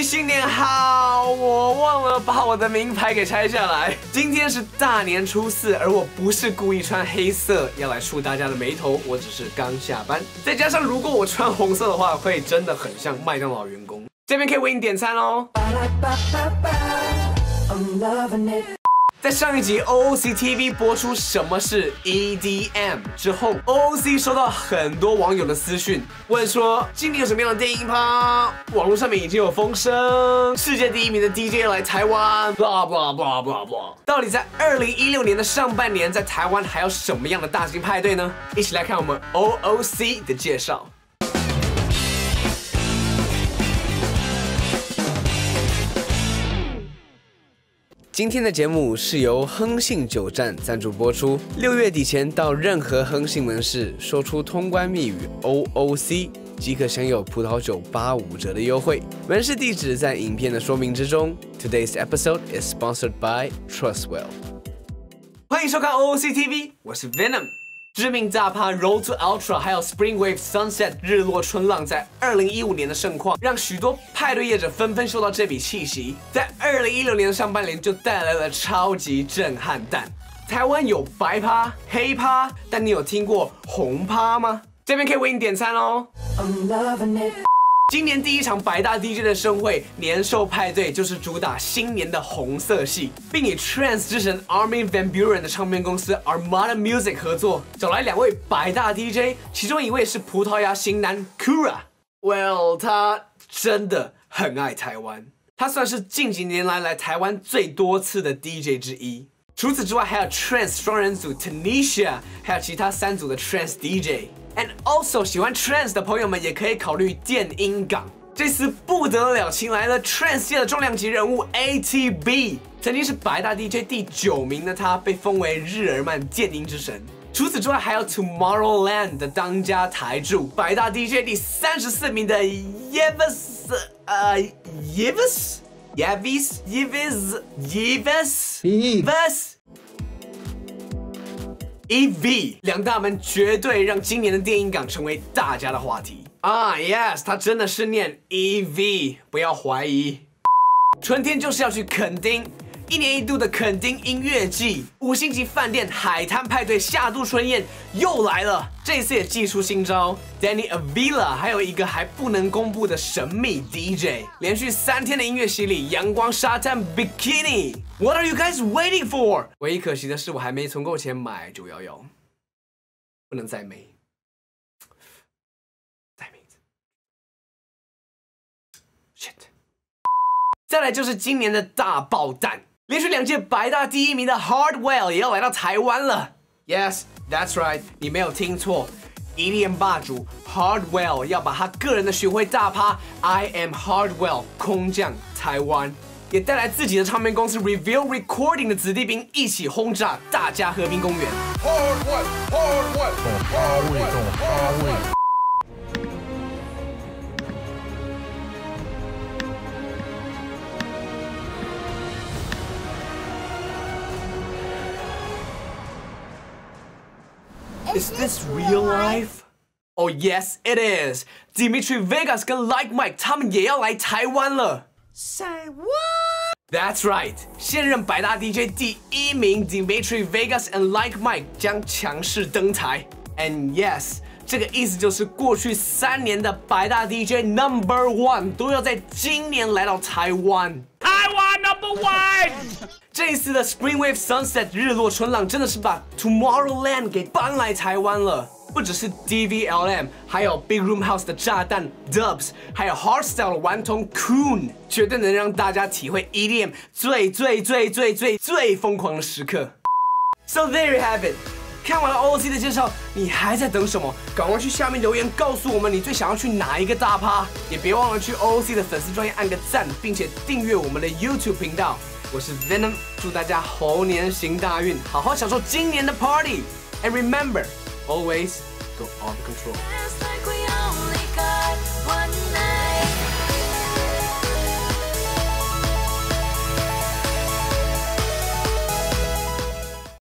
新年好！我忘了把我的名牌给拆下来。今天是大年初四，而我不是故意穿黑色要来触大家的眉头，我只是刚下班。再加上如果我穿红色的话，会真的很像麦当劳员工。这边可以为你点餐哦。在上一集 OOC TV 播出什么是 EDM 之后，OOC 收到很多网友的私讯，问说今年有什么样的电影趴？网络上面已经有风声，世界第一名的 DJ 来台湾，blah blah blah blah blah。到底在二零一六年的上半年，在台湾还有什么样的大型派对呢？一起来看我们 OOC 的介绍。今天的节目是由亨信酒站赞助播出。六月底前到任何亨信门市，说出通关密语 OOC，即可享有葡萄酒八五折的优惠。门市地址在影片的说明之中。Today's episode is sponsored by Trustwell。欢迎收看 OOC TV，我是 Venom。致命大趴 Road to Ultra，还有 Spring Wave Sunset 日落春浪，在二零一五年的盛况，让许多派对业者纷纷受到这笔气息。在二零一六年的上半年，就带来了超级震撼弹。台湾有白趴、黑趴，但你有听过红趴吗？这边可以为你点餐哦。今年第一场百大 DJ 的盛会年兽派对，就是主打新年的红色系，并与 Trance 之神 Armin van Buuren 的唱片公司 Armada Music 合作，找来两位百大 DJ，其中一位是葡萄牙型男 Kura。Well，他真的很爱台湾，他算是近几年来来台湾最多次的 DJ 之一。除此之外，还有 Trance 双人组 Tanisha，还有其他三组的 Trance DJ。And also 喜欢 trance 的朋友们也可以考虑电音港。这次不得了，请来了 trance 界的重量级人物 ATB，曾经是百大 DJ 第九名的他，被封为日耳曼电音之神。除此之外，还有 Tomorrowland 的当家台柱，百大 DJ 第三十四名的 Yevis，呃，Yevis，Yevis，Yevis，Yevis。E.V. 两大门绝对让今年的电影港成为大家的话题啊！Yes，它真的是念 E.V.，不要怀疑。春天就是要去垦丁。一年一度的垦丁音乐季，五星级饭店海滩派对夏度春宴又来了，这次也祭出新招，Danny Avila，还有一个还不能公布的神秘 DJ，连续三天的音乐洗礼，阳光沙滩 Bikini，What are you guys waiting for？唯一可惜的是我还没存够钱买九幺幺，不能再没，再没，shit，再来就是今年的大爆弹。连续两届百大第一名的 Hardwell 也要来到台湾了。Yes, that's right，你没有听错，EDM 霸主 Hardwell 要把他个人的巡回大趴 I Am Hardwell 空降台湾，也带来自己的唱片公司 Reveal Recording 的子弟兵一起轰炸大家和平公园。Hardwell, Hardwell, Is this real life? Oh yes, it is. Dimitri Vegas 跟 Like Mike 他们也要来台湾了。Say what? That's right. 现任百大 DJ 第一名 Dimitri Vegas and Like Mike 将强势登台。And yes，这个意思就是过去三年的百大 DJ Number One 都要在今年来到台湾。台湾 Number One。 这一次的 Spring Wave Sunset 日落春浪真的是把 Tomorrowland 给搬来台湾了。不只是 DVLM，还有 Big Room House 的炸弹 Dubs，还有 Hardstyle 的顽童 Coon，绝对能让大家体会 EDM 最最最最最最疯狂的时刻。So there you have it。看完了 OOC 的介绍，你还在等什么？赶快去下面留言告诉我们你最想要去哪一个大趴，也别忘了去 OOC 的粉丝专页按个赞，并且订阅我们的 YouTube 频道。我是 Venom，祝大家猴年行大运，好好享受今年的 Party。And remember, always go out control.